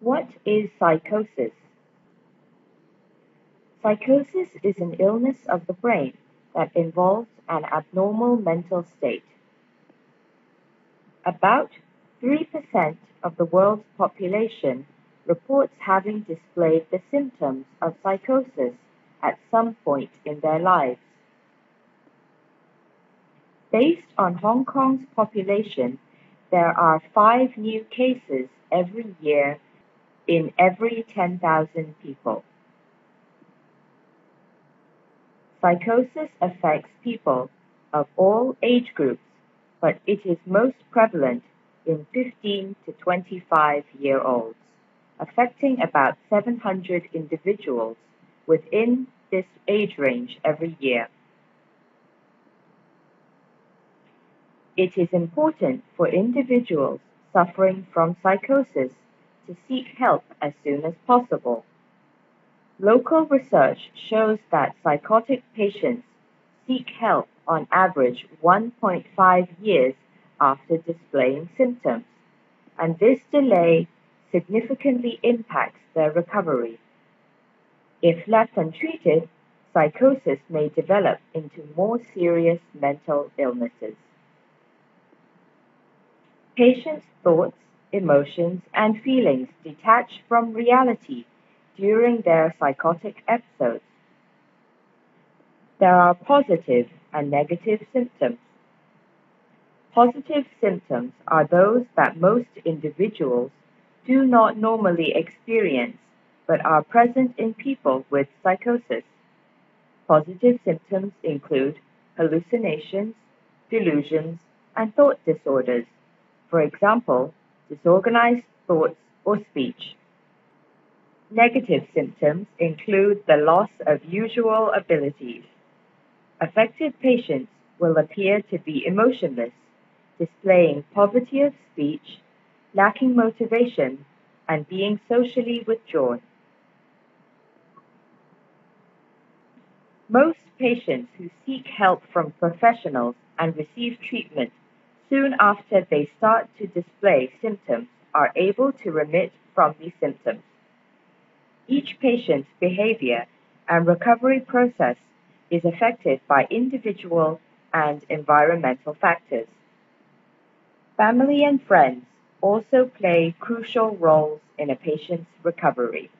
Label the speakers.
Speaker 1: What is psychosis? Psychosis is an illness of the brain that involves an abnormal mental state. About 3% of the world's population reports having displayed the symptoms of psychosis at some point in their lives. Based on Hong Kong's population, there are five new cases every year in every 10,000 people. Psychosis affects people of all age groups, but it is most prevalent in 15 to 25 year olds, affecting about 700 individuals within this age range every year. It is important for individuals suffering from psychosis to seek help as soon as possible. Local research shows that psychotic patients seek help on average 1.5 years after displaying symptoms, and this delay significantly impacts their recovery. If left untreated, psychosis may develop into more serious mental illnesses. Patients' thoughts, emotions, and feelings detached from reality during their psychotic episodes. There are positive and negative symptoms. Positive symptoms are those that most individuals do not normally experience but are present in people with psychosis. Positive symptoms include hallucinations, delusions, and thought disorders, for example, disorganized thoughts or speech. Negative symptoms include the loss of usual abilities. Affected patients will appear to be emotionless, displaying poverty of speech, lacking motivation, and being socially withdrawn. Most patients who seek help from professionals and receive treatment soon after they start to display symptoms are able to remit from these symptoms. Each patient's behavior and recovery process is affected by individual and environmental factors. Family and friends also play crucial roles in a patient's recovery.